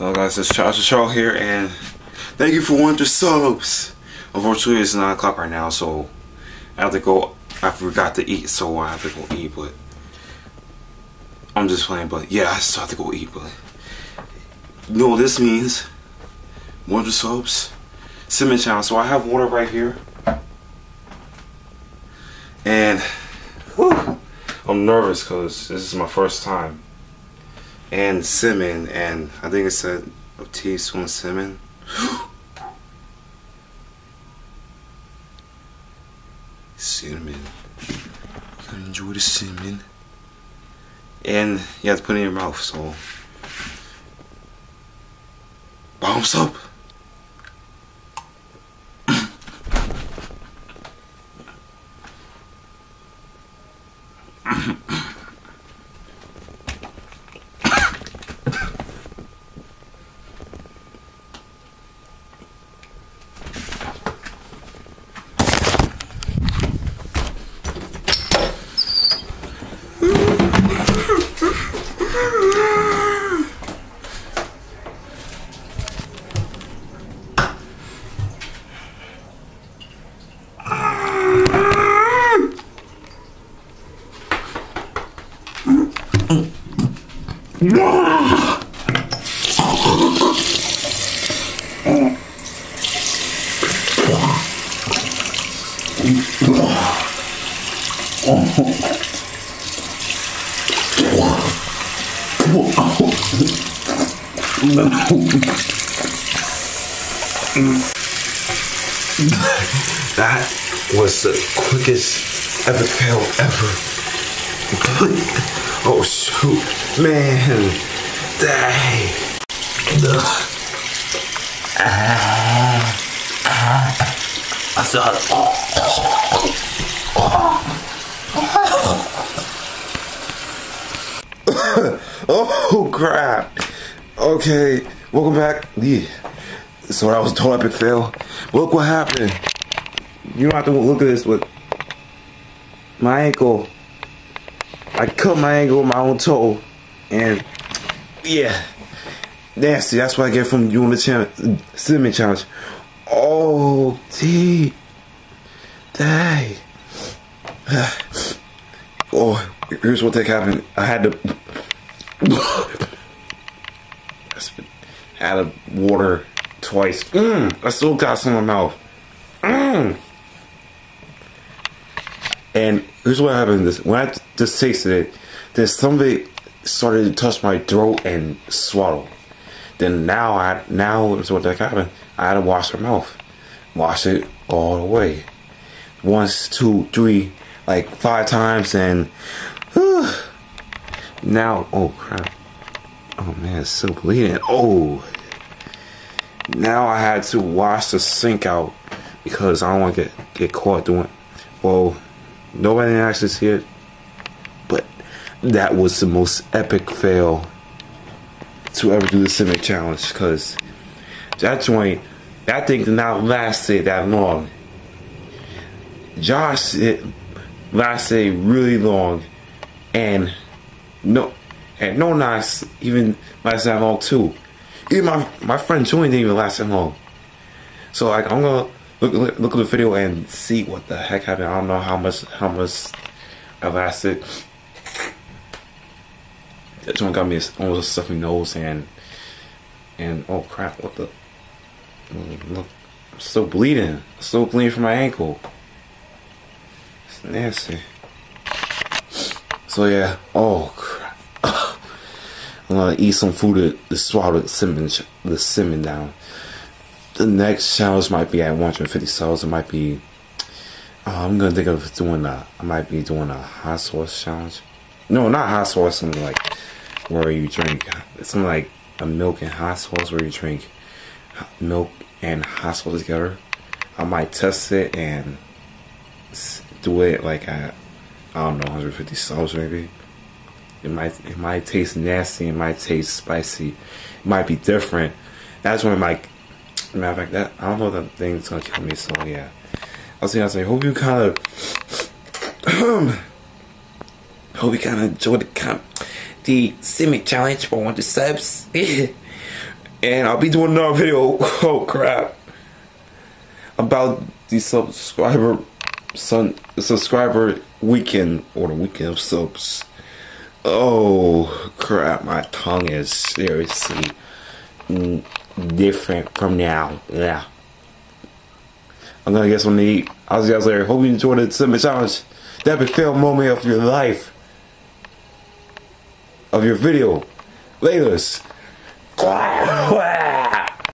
Hello guys, it's Charles Charles here and thank you for 100 subs. Unfortunately it's 9 o'clock right now so I have to go, I forgot to eat so I have to go eat but I'm just playing but yeah I still have to go eat but you know what this means? 100 subs? Cinnamon challenge. So I have water right here. And whew, I'm nervous because this is my first time and cinnamon and I think it said a teaspoon cinnamon. cinnamon. You gotta enjoy the cinnamon. And you have to put it in your mouth, so bounce up. That was the quickest epic fail ever. Oh shoot, man. Dang. Ah. Ah. I saw it. oh crap. Okay, welcome back. Yeah. So that was a total epic fail. Look what happened. You don't have to look at this, but my ankle. I cut my ankle with my own toe, and yeah, nasty. That's what I get from doing the challenge, cinnamon challenge. Oh, T, dang. Oh, here's what that happened. I had to. Had to water twice. Mmm, I still got some in my mouth. Mmm. And here's what happened. This when I just tasted it, then somebody started to touch my throat and swallow. Then now I now is what that happened. I had to wash my mouth, wash it all the way, once, two, three, like five times, and whew, now oh crap, oh man, it's still bleeding. Oh, now I had to wash the sink out because I don't want to get get caught doing. Well, nobody actually see it, but that was the most epic fail to ever do the Civic Challenge because that joint, that thing did not last that long. Josh it lasted really long, and no, and no nice even lasted that long too. Even my my friend Julian didn't even last that long. So like I'm gonna look look at the video and see what the heck happened. I don't know how much how much I lasted. That one got me almost a stuffy nose and and oh crap! What the mm, look? I'm still bleeding. I'm still bleeding from my ankle. It's nasty. So yeah. Oh crap. I'm gonna eat some food to, to swallow the cinnamon the cinnamon down the next challenge might be at 150 cells. It might be. Uh, I'm gonna think of doing a. I might be doing a hot sauce challenge. No, not hot sauce. Something like where you drink something like a milk and hot sauce, where you drink milk and hot sauce together. I might test it and do it like at I don't know 150 cells maybe. It might it might taste nasty. It might taste spicy. It might be different. That's when might Matter of fact, that I don't know that thing's gonna kill me. So yeah, I'll see. I'll say. Hope you kind of. hope you kind of enjoyed the the Simic challenge for one the subs. And I'll be doing another video. Oh crap! About the subscriber, son, subscriber weekend or the weekend of subs. Oh crap! My tongue is seriously mm, different from now. Yeah. I'm gonna get something to eat. I'll see you guys later. Hope you enjoyed the Cinnamon Challenge. That be fail moment of your life. Of your video. Latest.